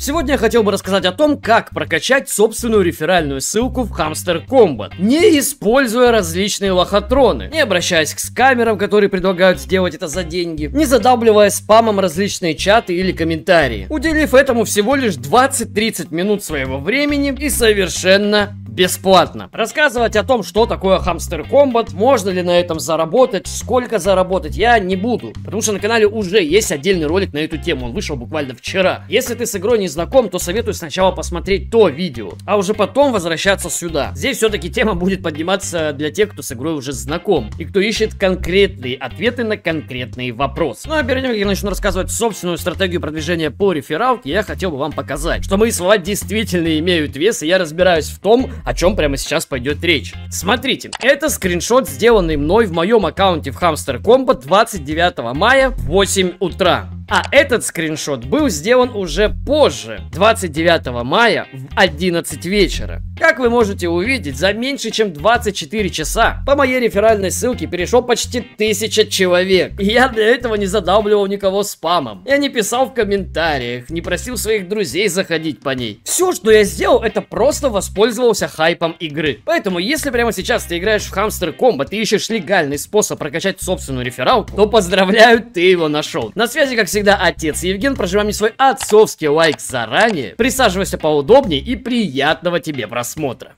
Сегодня я хотел бы рассказать о том, как прокачать собственную реферальную ссылку в Hamster Combat, не используя различные лохотроны, не обращаясь к скамерам, которые предлагают сделать это за деньги, не задабливая спамом различные чаты или комментарии, уделив этому всего лишь 20-30 минут своего времени и совершенно бесплатно. Рассказывать о том, что такое Hamster Combat, можно ли на этом заработать, сколько заработать, я не буду. Потому что на канале уже есть отдельный ролик на эту тему, он вышел буквально вчера. Если ты с игрой не знаком, то советую сначала посмотреть то видео, а уже потом возвращаться сюда. Здесь все-таки тема будет подниматься для тех, кто с игрой уже знаком и кто ищет конкретные ответы на конкретные вопросы. Ну а перед тем, как я начну рассказывать собственную стратегию продвижения по рефералке, я хотел бы вам показать, что мои слова действительно имеют вес, и я разбираюсь в том, о чем прямо сейчас пойдет речь. Смотрите, это скриншот, сделанный мной в моем аккаунте в Hamster Combat 29 мая в 8 утра. А этот скриншот был сделан уже позже, 29 мая в 11 вечера. Как вы можете увидеть, за меньше чем 24 часа по моей реферальной ссылке перешел почти 1000 человек. И я для этого не задавливал никого спамом. Я не писал в комментариях, не просил своих друзей заходить по ней. Все, что я сделал, это просто воспользовался хайпом игры. Поэтому, если прямо сейчас ты играешь в Hamster Combat и ищешь легальный способ прокачать собственную рефералку, то поздравляю, ты его нашел. На связи, как всегда, отец Евген. Прожимай мне свой отцовский лайк заранее. Присаживайся поудобнее и приятного тебе просмотра.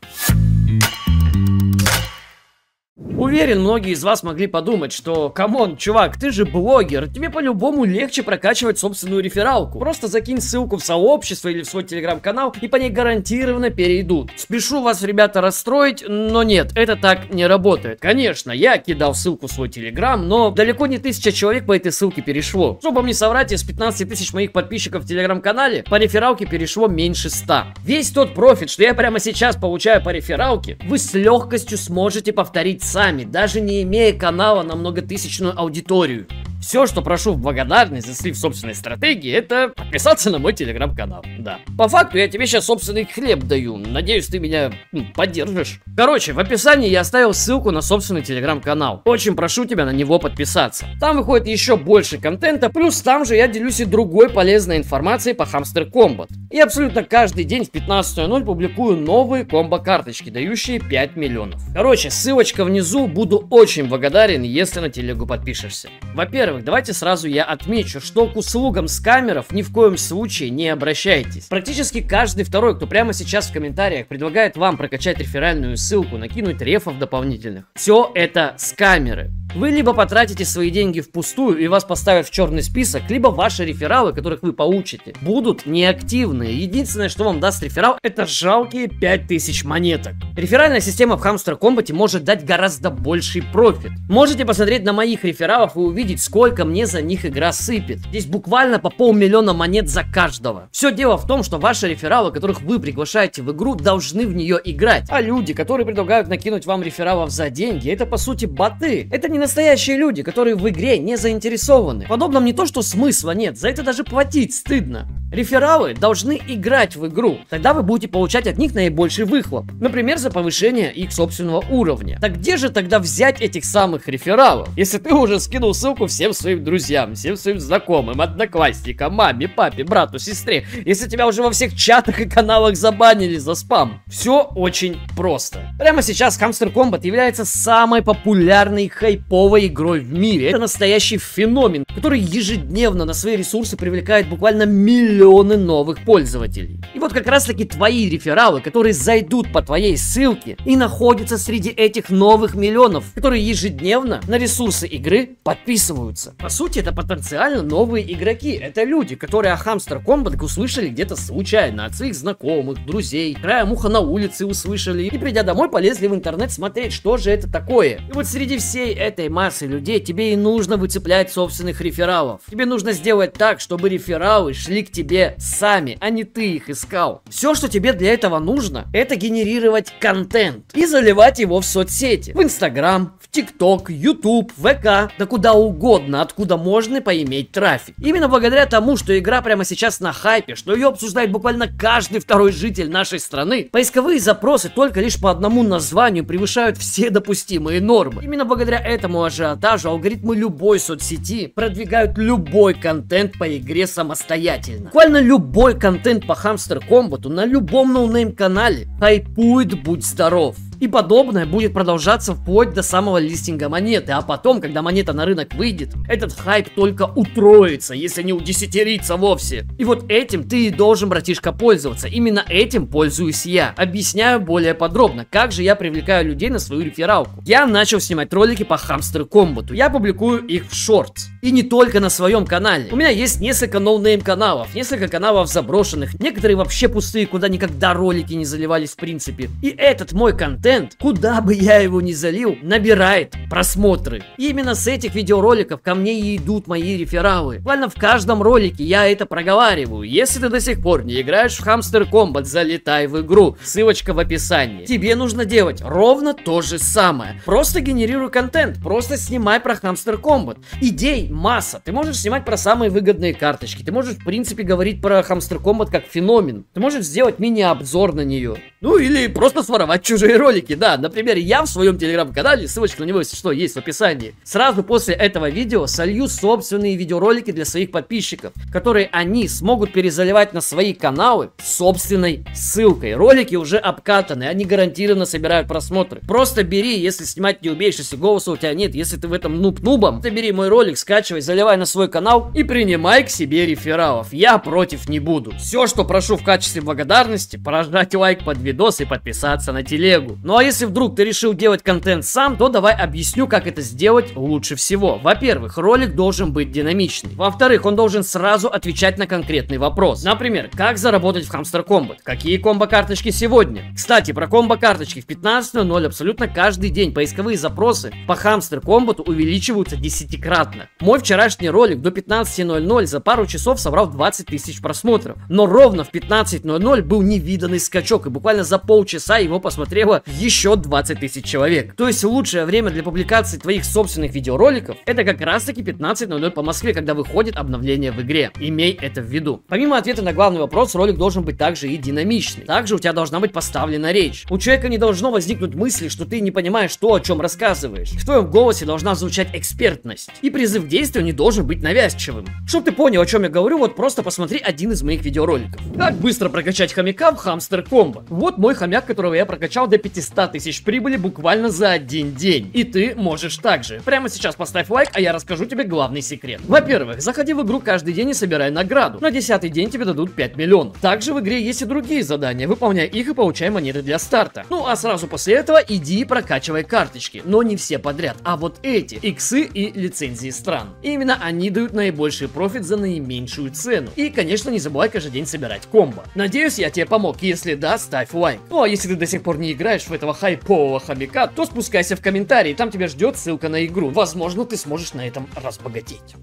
Уверен, многие из вас могли подумать, что, come on, чувак, ты же блогер, тебе по-любому легче прокачивать собственную рефералку. Просто закинь ссылку в сообщество или в свой телеграм-канал, и по ней гарантированно перейдут. Спешу вас, ребята, расстроить, но нет, это так не работает. Конечно, я кидал ссылку в свой телеграм, но далеко не тысяча человек по этой ссылке перешло. Чтобы мне соврать, из 15 тысяч моих подписчиков в телеграм-канале по рефералке перешло меньше 100. Весь тот профит, что я прямо сейчас получаю по рефералке, вы с легкостью сможете повторить сами сами, даже не имея канала на многотысячную аудиторию. Все, что прошу в благодарность за слив собственной стратегии, это подписаться на мой телеграм-канал. Да. По факту я тебе сейчас собственный хлеб даю. Надеюсь, ты меня поддержишь. Короче, в описании я оставил ссылку на собственный телеграм-канал. Очень прошу тебя на него подписаться. Там выходит еще больше контента, плюс там же я делюсь и другой полезной информацией по Hamster Combat. И абсолютно каждый день в 15.00 публикую новые комбо-карточки, дающие 5 миллионов. Короче, ссылочка внизу, буду очень благодарен, если на телегу подпишешься. Во-первых, во-первых, давайте сразу я отмечу, что к услугам скамеров ни в коем случае не обращайтесь. Практически каждый второй, кто прямо сейчас в комментариях предлагает вам прокачать реферальную ссылку, накинуть рефов дополнительных, все это скамеры. Вы либо потратите свои деньги впустую и вас поставят в черный список, либо ваши рефералы, которых вы получите, будут неактивные. Единственное, что вам даст реферал, это жалкие 5000 монеток. Реферальная система в Hamster Combat может дать гораздо больший профит. Можете посмотреть на моих рефералов и увидеть, сколько мне за них игра сыпет. Здесь буквально по полмиллиона монет за каждого. Все дело в том, что ваши рефералы, которых вы приглашаете в игру, должны в нее играть. А люди, которые предлагают накинуть вам рефералов за деньги, это по сути боты. Это не настоящие люди, которые в игре не заинтересованы. Подобном не то, что смысла нет, за это даже платить стыдно. Рефералы должны играть в игру, тогда вы будете получать от них наибольший выхлоп. Например, за повышение их собственного уровня. Так где же тогда взять этих самых рефералов? Если ты уже скинул ссылку всем своим друзьям, всем своим знакомым, одноклассникам, маме, папе, брату, сестре, если тебя уже во всех чатах и каналах забанили за спам. Все очень просто. Прямо сейчас Hamster Combat является самой популярной хайповой игрой в мире. Это настоящий феномен, который ежедневно на свои ресурсы привлекает буквально миллион миллионы новых пользователей. И вот как раз таки твои рефералы, которые зайдут по твоей ссылке и находятся среди этих новых миллионов, которые ежедневно на ресурсы игры подписываются. По сути, это потенциально новые игроки. Это люди, которые о Hamster Combat услышали где-то случайно от своих знакомых, друзей, края муха на улице услышали и придя домой полезли в интернет смотреть, что же это такое. И вот среди всей этой массы людей тебе и нужно выцеплять собственных рефералов. Тебе нужно сделать так, чтобы рефералы шли к тебе тебе сами, а не ты их искал. Все, что тебе для этого нужно, это генерировать контент и заливать его в соцсети. В Инстаграм, в ТикТок, Ютуб, ВК, да куда угодно, откуда можно поиметь трафик. Именно благодаря тому, что игра прямо сейчас на хайпе, что ее обсуждает буквально каждый второй житель нашей страны, поисковые запросы только лишь по одному названию превышают все допустимые нормы. Именно благодаря этому ажиотажу алгоритмы любой соцсети продвигают любой контент по игре самостоятельно. Буквально любой контент по Hamster Combat на любом no-name канале хайпует «Будь здоров». И подобное будет продолжаться вплоть до самого листинга монеты, а потом, когда монета на рынок выйдет, этот хайп только утроится, если не удесятерится вовсе. И вот этим ты и должен, братишка, пользоваться. Именно этим пользуюсь я. Объясняю более подробно, как же я привлекаю людей на свою рефералку. Я начал снимать ролики по хамстер комбату. Я публикую их в Shorts. И не только на своем канале. У меня есть несколько no-name каналов, несколько каналов заброшенных, некоторые вообще пустые, куда никогда ролики не заливались в принципе. И этот мой контент контент, куда бы я его ни залил, набирает просмотры. И именно с этих видеороликов ко мне и идут мои рефералы. Буквально в каждом ролике я это проговариваю. Если ты до сих пор не играешь в Hamster Combat, залетай в игру. Ссылочка в описании. Тебе нужно делать ровно то же самое. Просто генерируй контент, просто снимай про Hamster Combat. Идей масса. Ты можешь снимать про самые выгодные карточки. Ты можешь, в принципе, говорить про Hamster Combat как феномен. Ты можешь сделать мини-обзор на нее. Ну или просто своровать чужие ролики ролики, да. Например, я в своем телеграм-канале, ссылочка на него, если что, есть в описании. Сразу после этого видео солью собственные видеоролики для своих подписчиков, которые они смогут перезаливать на свои каналы собственной ссылкой. Ролики уже обкатаны, они гарантированно собирают просмотры. Просто бери, если снимать не умеешь, если голоса у тебя нет, если ты в этом нуб-нубом, ты бери мой ролик, скачивай, заливай на свой канал и принимай к себе рефералов. Я против не буду. Все, что прошу в качестве благодарности, прожать лайк под видос и подписаться на телегу. Ну а если вдруг ты решил делать контент сам, то давай объясню, как это сделать лучше всего. Во-первых, ролик должен быть динамичный. Во-вторых, он должен сразу отвечать на конкретный вопрос. Например, как заработать в Hamster Combat? Какие комбо-карточки сегодня? Кстати, про комбо-карточки в 15.00 абсолютно каждый день поисковые запросы по Hamster Combat увеличиваются десятикратно. Мой вчерашний ролик до 15.00 за пару часов собрал 20 тысяч просмотров. Но ровно в 15.00 был невиданный скачок, и буквально за полчаса его посмотрело еще 20 тысяч человек. То есть лучшее время для публикации твоих собственных видеороликов это как раз таки 15.00 по Москве, когда выходит обновление в игре. Имей это в виду. Помимо ответа на главный вопрос, ролик должен быть также и динамичный. Также у тебя должна быть поставлена речь. У человека не должно возникнуть мысли, что ты не понимаешь то, о чем рассказываешь. В твоем голосе должна звучать экспертность. И призыв к действию не должен быть навязчивым. Чтобы ты понял, о чем я говорю, вот просто посмотри один из моих видеороликов. Как быстро прокачать хомяка в хамстер комбо. Вот мой хомяк, которого я прокачал до 500 100 тысяч прибыли буквально за один день. И ты можешь также. Прямо сейчас поставь лайк, а я расскажу тебе главный секрет. Во-первых, заходи в игру каждый день и собирай награду. На десятый день тебе дадут 5 миллионов. Также в игре есть и другие задания. Выполняй их и получай монеты для старта. Ну а сразу после этого иди и прокачивай карточки. Но не все подряд, а вот эти. Иксы и лицензии стран. Именно они дают наибольший профит за наименьшую цену. И, конечно, не забывай каждый день собирать комбо. Надеюсь, я тебе помог. Если да, ставь лайк. Ну а если ты до сих пор не играешь в этого хайпового хомяка, то спускайся в комментарии, там тебя ждет ссылка на игру. Возможно, ты сможешь на этом разбогатеть.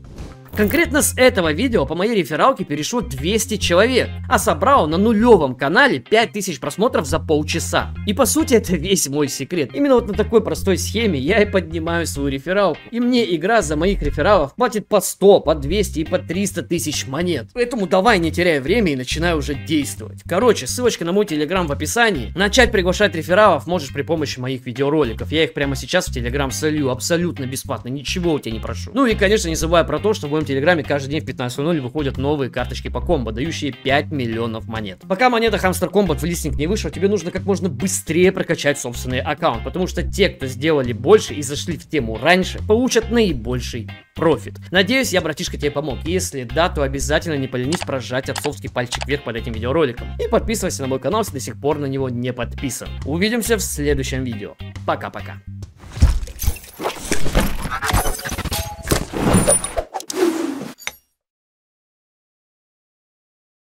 Конкретно с этого видео по моей рефералке перешло 200 человек, а собрал на нулевом канале 5000 просмотров за полчаса. И по сути это весь мой секрет. Именно вот на такой простой схеме я и поднимаю свою рефералку. И мне игра за моих рефералов платит по 100, по 200 и по 300 тысяч монет. Поэтому давай не теряй время и начинай уже действовать. Короче, ссылочка на мой телеграм в описании. Начать приглашать рефералов можешь при помощи моих видеороликов. Я их прямо сейчас в телеграм солью абсолютно бесплатно, ничего у тебя не прошу. Ну и конечно не забывай про то, что будем телеграме каждый день в 15.00 выходят новые карточки по комбо, дающие 5 миллионов монет. Пока монета Hamster Combat в листинг не вышел, тебе нужно как можно быстрее прокачать собственный аккаунт, потому что те, кто сделали больше и зашли в тему раньше, получат наибольший профит. Надеюсь, я, братишка, тебе помог. Если да, то обязательно не поленись прожать отцовский пальчик вверх под этим видеороликом. И подписывайся на мой канал, если до сих пор на него не подписан. Увидимся в следующем видео. Пока-пока.